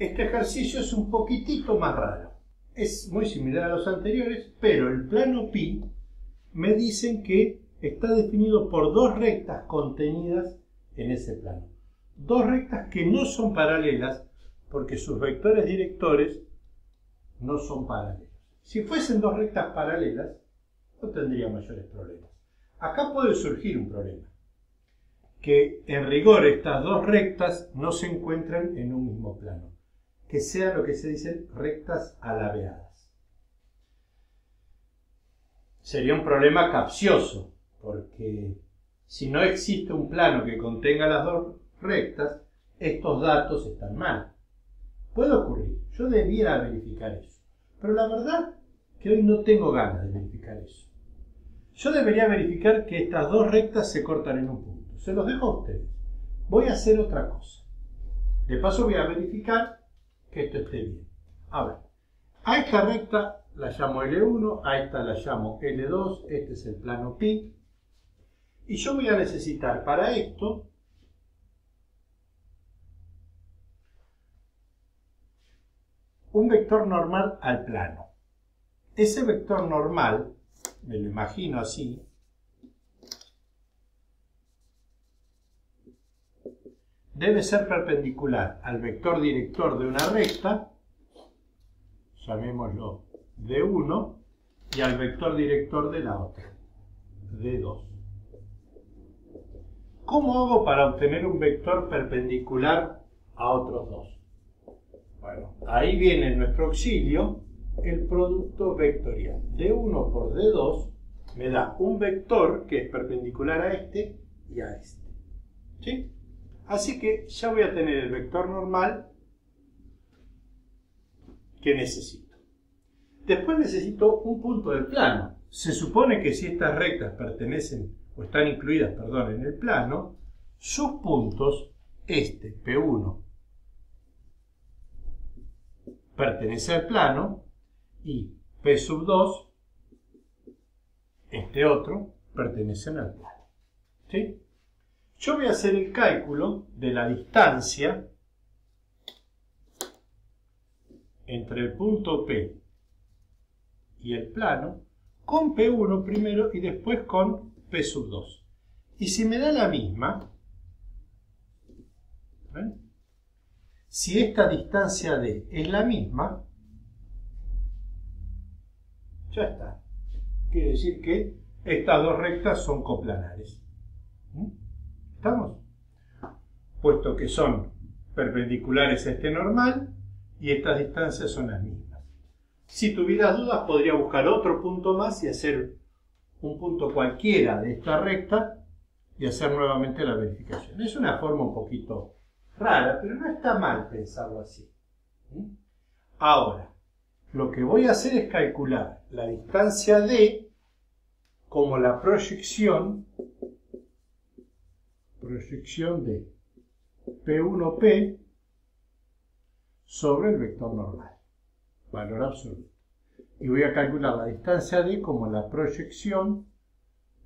Este ejercicio es un poquitito más raro. Es muy similar a los anteriores, pero el plano pi me dicen que está definido por dos rectas contenidas en ese plano. Dos rectas que no son paralelas porque sus vectores directores no son paralelos. Si fuesen dos rectas paralelas, no tendría mayores problemas. Acá puede surgir un problema, que en rigor estas dos rectas no se encuentran en un mismo plano que sean lo que se dicen rectas alabeadas. Sería un problema capcioso, porque si no existe un plano que contenga las dos rectas, estos datos están mal. Puede ocurrir, yo debiera verificar eso, pero la verdad que hoy no tengo ganas de verificar eso. Yo debería verificar que estas dos rectas se cortan en un punto. Se los dejo a ustedes. Voy a hacer otra cosa. De paso voy a verificar que esto esté bien. A ver, a esta recta la llamo L1, a esta la llamo L2, este es el plano pi. Y yo voy a necesitar para esto un vector normal al plano. Ese vector normal, me lo imagino así, debe ser perpendicular al vector director de una recta, llamémoslo D1, y al vector director de la otra, D2. ¿Cómo hago para obtener un vector perpendicular a otros dos? Bueno, ahí viene en nuestro auxilio el producto vectorial. D1 por D2 me da un vector que es perpendicular a este y a este. ¿Sí? Así que ya voy a tener el vector normal que necesito. Después necesito un punto del plano. Se supone que si estas rectas pertenecen o están incluidas, perdón, en el plano, sus puntos, este P1, pertenece al plano y P sub 2, este otro, pertenecen al plano. ¿Sí? Yo voy a hacer el cálculo de la distancia entre el punto P y el plano con P1 primero y después con P sub 2. Y si me da la misma, si esta distancia D es la misma, ya está. Quiere decir que estas dos rectas son coplanares. ¿Estamos? Puesto que son perpendiculares a este normal y estas distancias son las mismas. Si tuvieras dudas, podría buscar otro punto más y hacer un punto cualquiera de esta recta y hacer nuevamente la verificación. Es una forma un poquito rara, pero no está mal pensarlo así. ¿Mm? Ahora, lo que voy a hacer es calcular la distancia D como la proyección proyección de P1P sobre el vector normal, valor absoluto. Y voy a calcular la distancia D como la proyección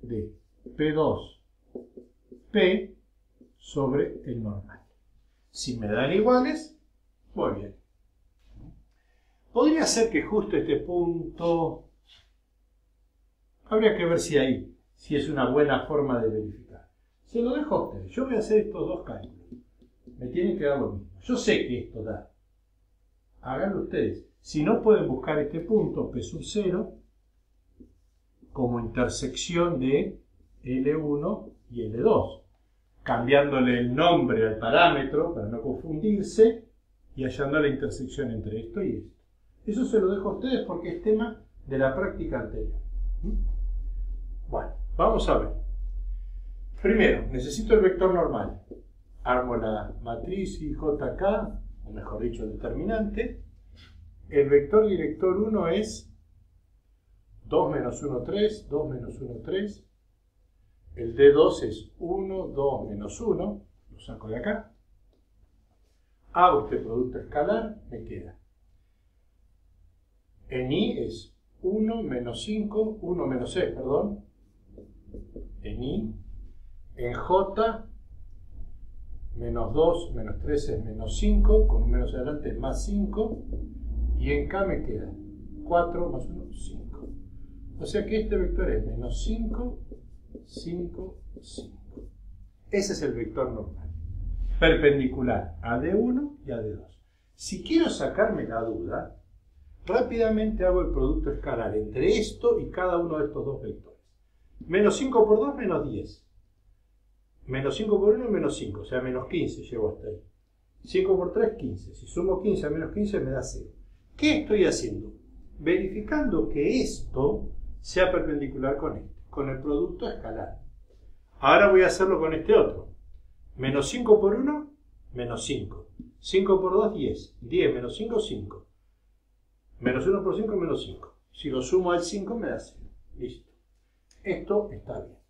de P2P sobre el normal. Si me dan iguales, muy bien. Podría ser que justo este punto, habría que ver si ahí, si es una buena forma de verificar. Se lo dejo a ustedes. Yo voy a hacer estos dos cálculos. Me tienen que dar lo mismo. Yo sé que esto da. Háganlo ustedes. Si no pueden buscar este punto P sub 0 como intersección de L1 y L2, cambiándole el nombre al parámetro para no confundirse y hallando la intersección entre esto y esto. Eso se lo dejo a ustedes porque es tema de la práctica anterior. ¿Mm? Bueno, vamos a ver. Primero, necesito el vector normal. Armo la matriz IJK, o mejor dicho, el determinante. El vector director 1 es 2 menos 1, 3, 2 menos 1, 3. El D2 es 1, 2 menos 1. Lo saco de acá. Hago este producto escalar, me queda. En I es 1 menos 5, 1 menos 6, perdón. En I en J menos 2, menos 3 es menos 5, con un menos adelante es más 5, y en K me queda 4 más 1, 5. O sea que este vector es menos 5, 5, 5. Ese es el vector normal, perpendicular a D1 y a D2. Si quiero sacarme la duda, rápidamente hago el producto escalar entre esto y cada uno de estos dos vectores. Menos 5 por 2, menos 10. Menos 5 por 1, menos 5, o sea, menos 15 llego hasta ahí. 5 por 3, 15. Si sumo 15 a menos 15 me da 0. ¿Qué estoy haciendo? Verificando que esto sea perpendicular con este, con el producto escalar. Ahora voy a hacerlo con este otro. Menos 5 por 1, menos 5. 5 por 2, 10. 10 menos 5, 5. Menos 1 por 5, menos 5. Si lo sumo al 5 me da 0. Listo. Esto está bien.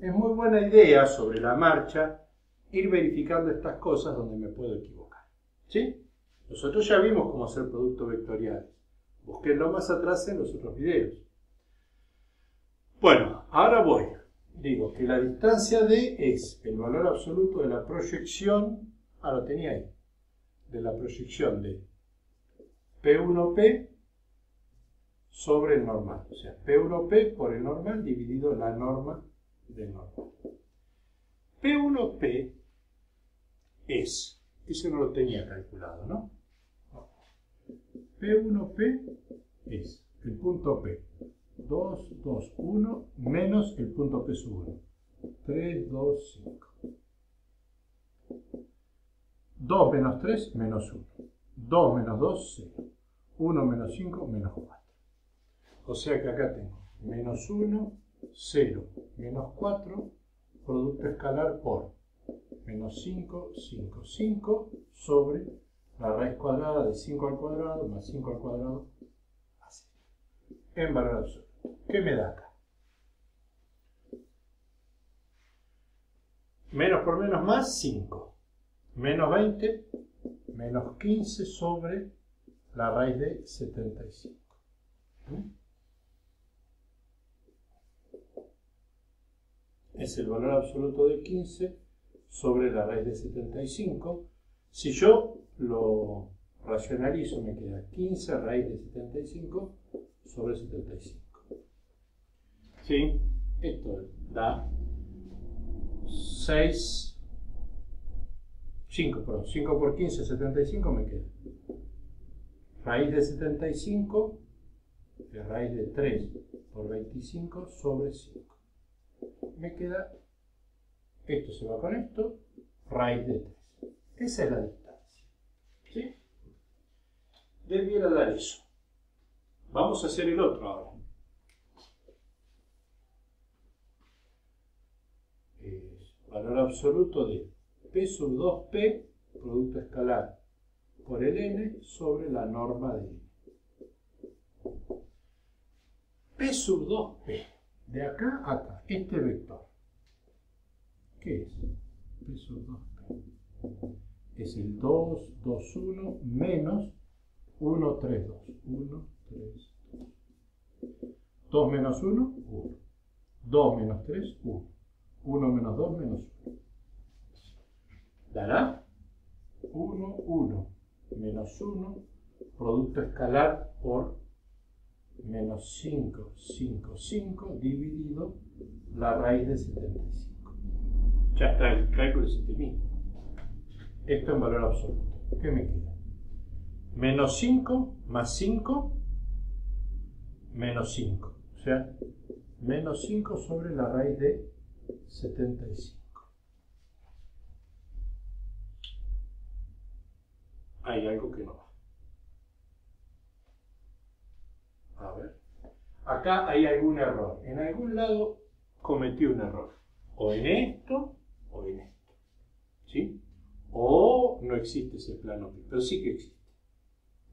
Es muy buena idea sobre la marcha ir verificando estas cosas donde me puedo equivocar. ¿Sí? Nosotros ya vimos cómo hacer productos vectoriales. Búsquenlo más atrás en los otros videos. Bueno, ahora voy. Digo que la distancia D es el valor absoluto de la proyección, ah, lo tenía ahí, de la proyección de P1P sobre el normal. O sea, P1P por el normal dividido la norma del normal. P1P es, eso no lo tenía calculado, ¿no? P1P es el punto P. 2, 2, 1 menos el punto P sub 1. 3, 2, 5. 2 menos 3 menos 1. 2 menos 2, 0. 1 menos 5 menos 4. O sea que acá tengo menos 1, 0, menos 4, producto escalar por menos 5, 5, 5 sobre la raíz cuadrada de 5 al cuadrado más 5 al cuadrado, así, en valor absoluto. ¿Qué me da acá? Menos por menos más, 5. Menos 20, menos 15 sobre la raíz de 75. Es el valor absoluto de 15 sobre la raíz de 75. Si yo lo racionalizo, me queda 15 raíz de 75 sobre 75. ¿Sí? Esto da 6, 5, perdón, 5 por 15, 75 me queda. Raíz de 75 es raíz de 3 por 25 sobre 5. Me queda, esto se va con esto, raíz de 3. Esa es la distancia. ¿Sí? Debiera dar eso. Vamos a hacer el otro ahora. valor absoluto de P sub 2P, producto escalar, por el n sobre la norma de n. P sub 2P, de acá a acá, este vector. ¿Qué es? P sub 2P. Es el 2, 2, 1 menos 1, 3, 2. 1, 3, 2. 2 menos 1, 1. 2 menos 3, 1. 1 menos 2 menos 1. Dará 1, 1 menos 1, producto escalar por menos 5, 5, 5, dividido la raíz de 75. Ya está el cálculo de 7000. Esto en valor absoluto. ¿Qué me queda? Menos 5 más 5, menos 5. O sea, menos 5 sobre la raíz de 75. Hay algo que no va. A ver. Acá hay algún error. En algún lado cometí un error. O en esto o en esto. ¿Sí? O no existe ese plano, pero sí que existe.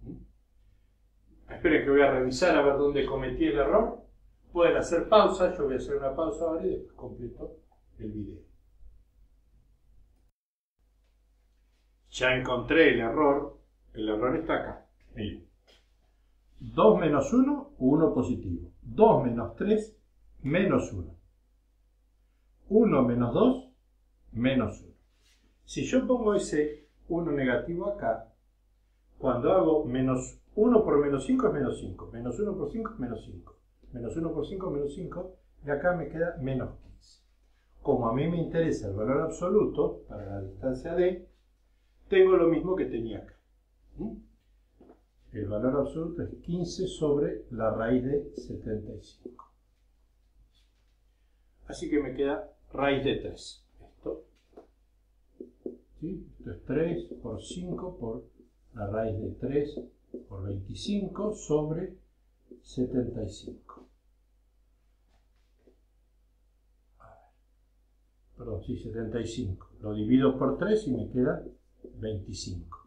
¿Mm? Esperen que voy a revisar a ver dónde cometí el error. Pueden hacer pausa, yo voy a hacer una pausa ahora y después completo el video. Ya encontré el error. El error está acá. Miren. 2 menos 1, 1 positivo. 2 menos 3, menos 1. 1 menos 2, menos 1. Si yo pongo ese 1 negativo acá, cuando hago menos 1 por menos 5 es menos 5, menos 1 por 5 es menos 5, menos 1 por 5 es menos 5, y acá me queda menos 15. Como a mí me interesa el valor absoluto para la distancia d, tengo lo mismo que tenía acá. ¿Mm? El valor absoluto es 15 sobre la raíz de 75. Así que me queda raíz de 3. Esto, Esto es 3 por 5 por la raíz de 3 por 25 sobre 75. Perdón, sí, 75. Lo divido por 3 y me queda 25.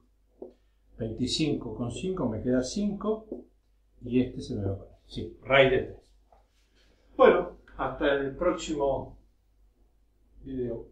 25 con 5 me queda 5 y este se me va a poner. Sí, raíz de 3. Bueno, hasta el próximo video.